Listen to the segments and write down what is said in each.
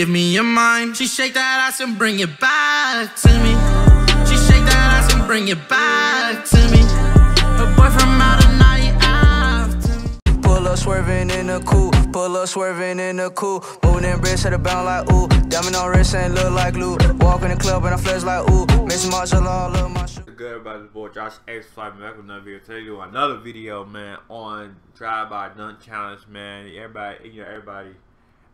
give me your mind. She shake that ass and bring it back to me. She shake that ass and bring it back to me. Her boyfriend out of night after me. Pull up swerving in the coupe, pull up swerving in the coupe. Moving in bricks at the bound like ooh. Diamond on wrist and look like glue. Walk in the club and I flex like ooh. Missing martial law, look my shoe. good everybody it's boy Josh X Flight back with another video today do another video man on drive by dunk challenge man everybody you know everybody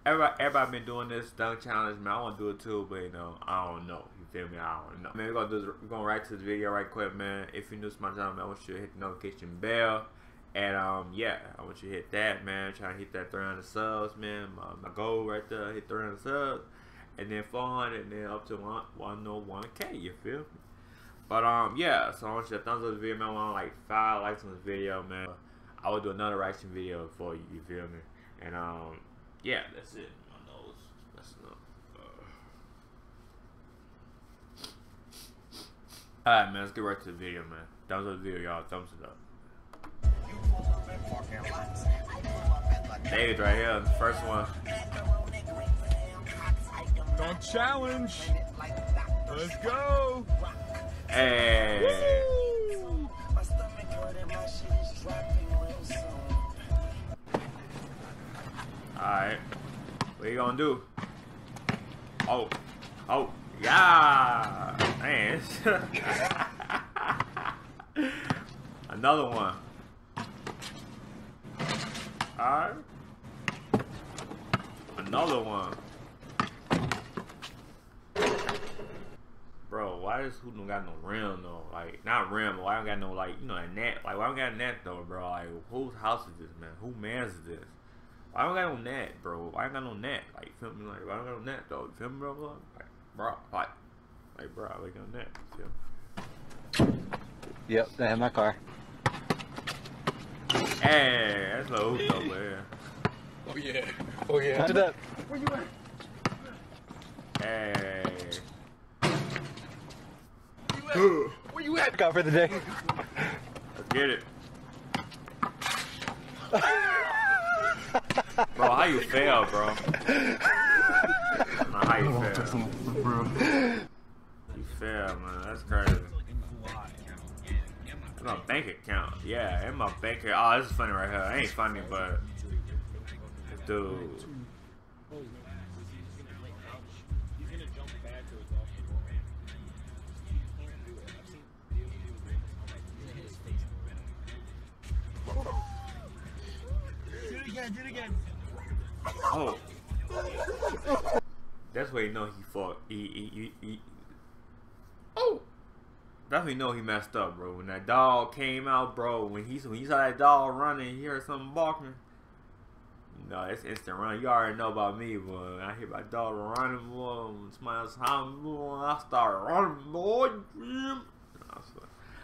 everybody everybody been doing this dunk challenge man I want to do it too but you know I don't know you feel me I don't know man we're gonna do this, we're gonna right to this video right quick man if you're new to my channel man I want you to hit the notification bell and um yeah I want you to hit that man try to hit that 300 subs man my, my goal right there hit 300 subs and then 400 and then up to 1 101k you feel me but um, yeah. So I want you to thumbs up the video, man. I want like five likes on this video, man. I will do another reaction video for you. You feel me? And um, yeah, that's it. My nose That's enough. Uh. Alright, man. Let's get right to the video, man. Thumbs up the video, y'all. Thumbs it up. David right here, the first one. Don't challenge. Let's go. Hey. Alright. What you gonna do? Oh. Oh. Yeah. Man. Another one. Alright. Another one. Bro, why does who don't got no rim though? Like not rim, why don't got no like you know a net? Like why don't got a net though, bro? Like whose house is this, man? Who man's is this? Why don't got no net, bro? Why don't got no net? Like feel me? Like why don't got no net though? You feel me, bro? Like bro, like like bro, like no net. Feel me? Yep, I have my car. Hey, that's a hoop though, man. Oh yeah. Oh yeah. Put it up. Where you at? Hey. Where you at? Got for the day. Let's get it. Bro, how you fail, bro? How you fail? Bro. You fail, man. That's crazy. It's my bank account. Yeah, in my bank account. Oh, this is funny right here. It ain't funny, but dude. Oh. That's where you know he fought. He, he, he, he. Oh. That's when you know he messed up, bro. When that dog came out, bro. When he when he saw that dog running, he heard something barking. No, it's instant run. You already know about me, boy. I hear my dog running, boy. Smiles, boy. I start running, boy.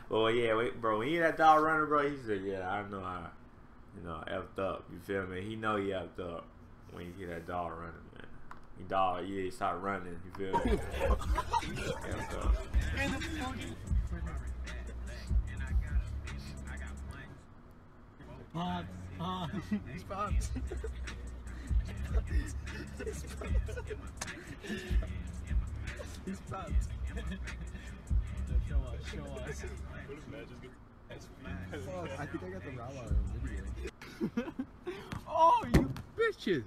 Well, yeah, wait, bro. When he hear that dog running, bro, he said, "Yeah, I know I, you know, effed up." You feel me? He know he effed up when you hear that dog running, man. He dog, yeah, he start running. You feel me? effed up. Pops, pops, pops. He's pops. Show us, show us. Fuck, I think I got the Rawa on video. oh, you bitches!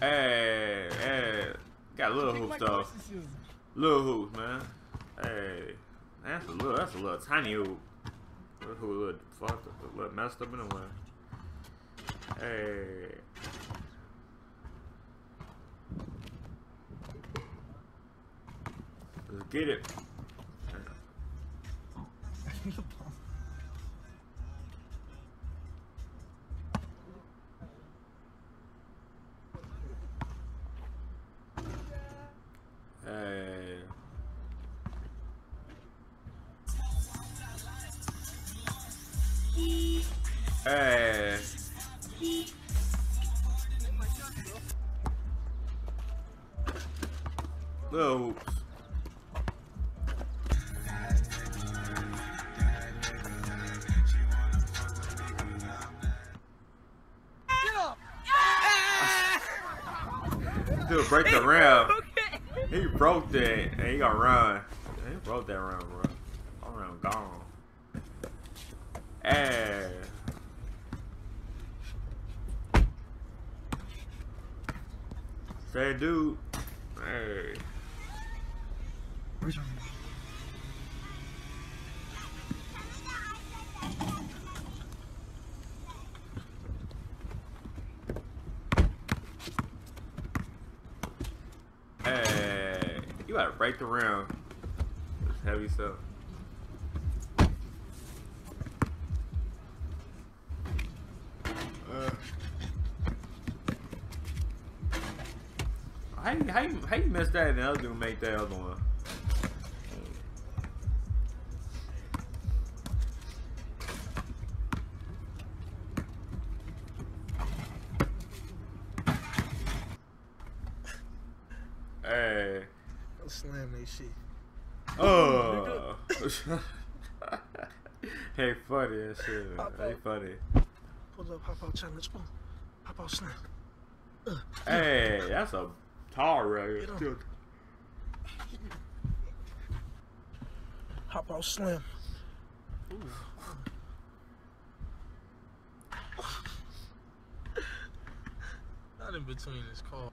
Hey, hey, got a little hoops though. Little hoops, man. Hey, that's a little, that's a little tiny hoop. Little hoop, a little fucked up, a little messed up in a way. Hey. Let's get it. Little hoops. Dude, break the rim. He broke that, and he gonna run. He broke that rim, bro. That rim gone. Hey. Say, dude. Hey. Hey, you gotta break the rim. It's heavy stuff. Uh. How you, how you, how you that and the other dude make that other one? Hey. Slam that shit. Oh. hey, funny as shit. Hey, funny. Pull up, hop out challenge. Boom. Hop out slam. Uh. Hey, that's a tall record. Get 'em. too. Hop out slam. Not in between his car.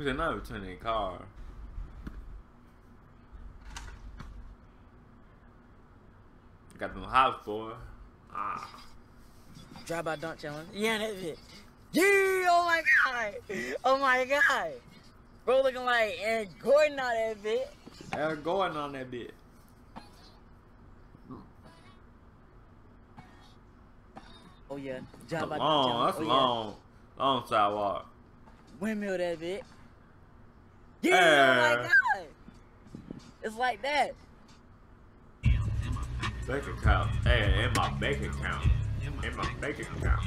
There's another between the car. Got them house boy. Ah. Drive by dunk challenge. Yeah, that's it. Yeah, oh my god. Oh my god. Bro looking like Aaron Gordon on that bit. They're going on that bit. Oh yeah. Drive by dunk Long, challenge. that's oh, long. Long sidewalk. Windmill that bit. Yeah, oh my Eh. god. It's like that. Bank account. Hey, in my bank account. In my bank account.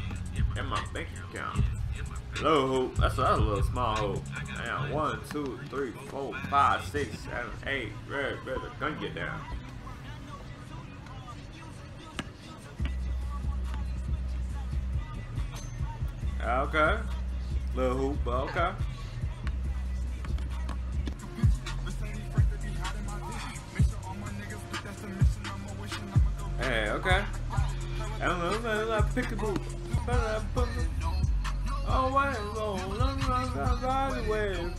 In my bank account. Little hoop. That's a, that's a little small hoop. Damn. One, two, three, four, five, six, seven, eight. Red, red. The gun get down. Okay. Little hoop, but okay. Pickable. Oh, wait, oh, run, run, run, ride away.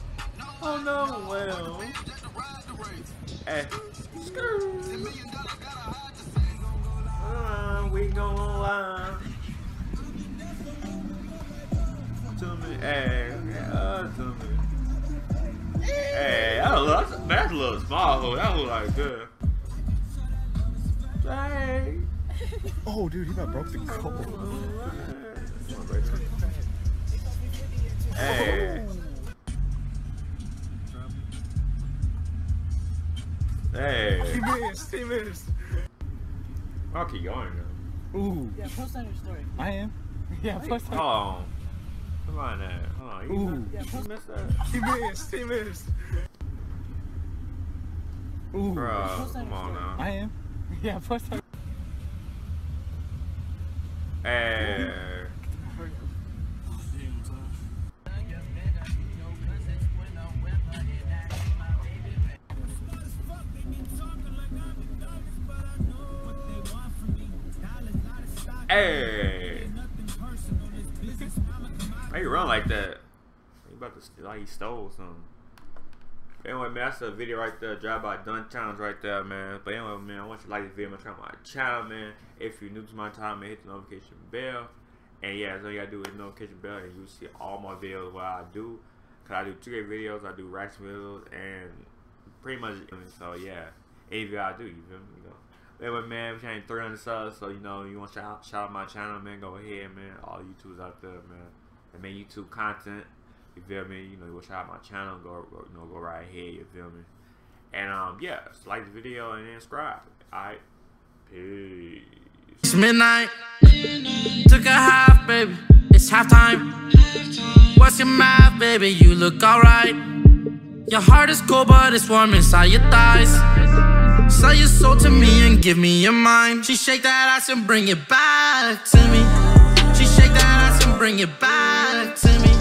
Oh, no, well. Hey. Uh, we gon' lie. To me, hey, uh, to me. Hey, that look, that's a little small hole. That look like good. Oh, dude, he about broke the goal. Hey. Hey. He missed. He missed. I'll keep going now. Ooh, Yeah, post on your story. I am. Yeah, plus Hold on. Come on now. Hold on. You, Ooh. you missed that? He missed. He missed. Ooh, Bro, come on now. I am. Yeah, plus Eh. Hey. Hey. Why you run like that? You about to like you stole something. Anyway, man, that's a video right there. Drive by Dunk Challenge right there, man. But anyway, man, I want you to like this video. I'm trying my channel, man. If you're new to my channel, man, hit the notification bell. And yeah, all you gotta do is notification bell, and you'll see all my videos what I do. Cause I do two great videos. I do reaction videos and pretty much. So yeah, any video I do, you feel me? You. Anyway, man, we ain't 300 subs, so you know you want to shout, shout out my channel, man. Go ahead, man. All YouTubers out there, man. I make YouTube content. You feel me? You know, you want to out my channel. Go, go, you know, go right ahead. You feel me? And um, yeah, like the video and then subscribe. All right, peace. It's midnight. Took a half, baby. It's halftime. What's your math, baby? You look alright. Your heart is cold, but it's warm inside your thighs. Sell your soul to me and give me your mind. She shake that ass and bring it back to me. She shake that ass and bring it back to me.